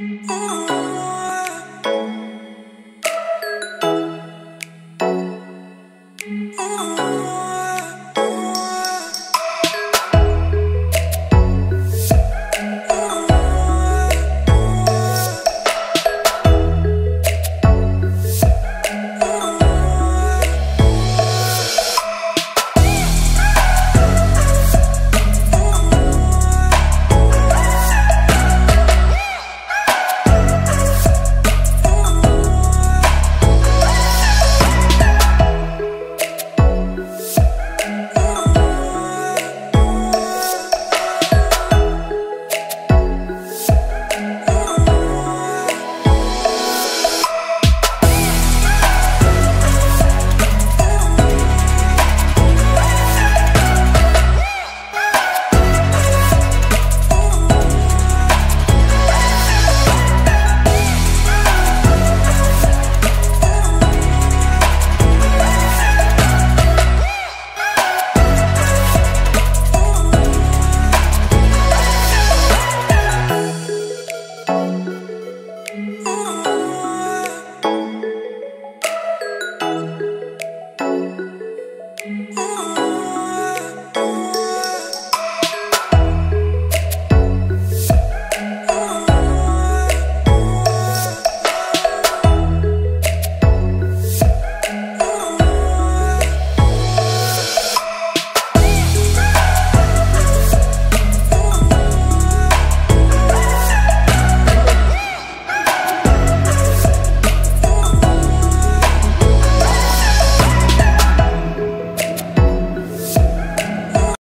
Ooh.